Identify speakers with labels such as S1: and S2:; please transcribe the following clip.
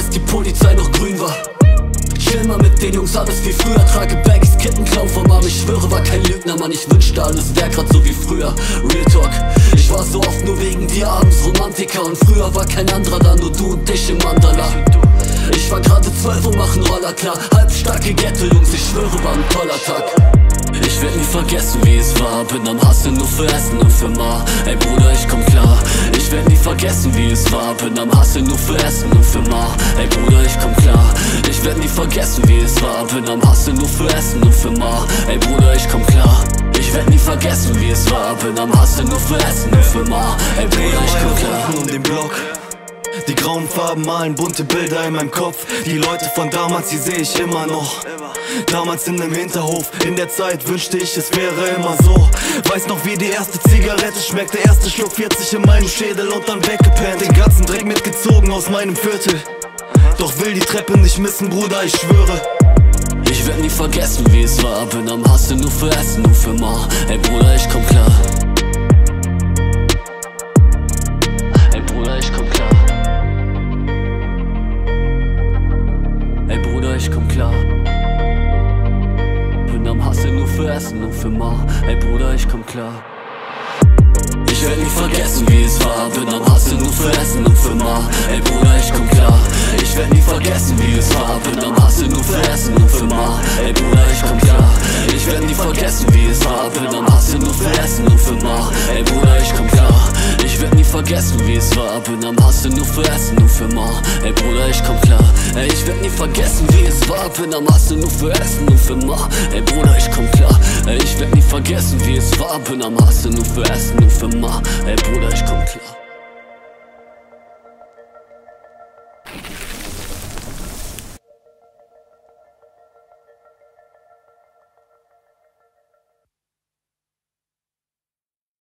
S1: als die Polizei noch grün war. Chill mal mit den Jungs, alles wie früher Trage Baggies, Kittenkram vom Arm Ich schwöre, war kein Lügner, Mann, ich wünschte alles wär grad so wie früher. Real Talk, ich war so oft nur wegen dir abends Romantiker. Und früher war kein anderer da, nur du und ich im Mandala. Ich war gerade zwölf und mach Roller klar. Halbstarke Ghetto-Jungs, ich schwöre, war ein toller Tag. Ich werd nie vergessen, wie es war. Bin am Hasse nur für Essen und für Ma. Ey wie es war Bin am Hasse nur für Essen und für Ma Ey Bruder, ich komm klar. Ich werd nie vergessen, wie es war. Bin am Hasse nur für Essen und für Ma Ey Bruder, ich komm klar. Ich werd nie vergessen, wie es war. Bin am Hasse nur für Essen und für Ma Ey Bruder, ich komm klar.
S2: Um den Block die grauen Farben malen bunte Bilder in meinem Kopf. Die Leute von damals, die sehe ich immer noch. Damals in dem Hinterhof, in der Zeit wünschte ich, es wäre immer so. Weiß noch, wie die erste Zigarette schmeckt. Der erste Schluck 40 in meinem Schädel und dann weggepennt. Den ganzen Dreck mitgezogen aus meinem Viertel. Doch will die Treppe nicht missen, Bruder, ich schwöre.
S1: Ich werd nie vergessen, wie es war. Bin am Hasse nur für Essen und für Ma. Ey Bruder, ich komm klar. Bin am Hasse nur für Essen und für Ma. Ey Bruder, ich komm klar. Ich werd nie vergessen, wie es war. Bin am Hasse nur für Essen und für Ma. Ey Bruder, ich komm klar. Ich werd nie vergessen, wie es war. Bin am Hasse nur für Essen und für Ma. Ey Bruder, ich komm klar. Ich werd nie vergessen, wie es war. Bin am Hasse nur für Essen und für Ma. Ey Bruder, ich komm klar. Ich werd nie vergessen, wie es war. Bin am Hasse nur für Essen und für Ma. Ey Bruder, ich komm klar. Ey, ich werd nie vergessen, wie es war. Bin am Hasse nur für Essen und für Ma. Ey Bruder, ich komm klar. Ey, ich werd nie vergessen, wie es war. Bin am Hasse nur für Essen und für Ma. Ey Bruder.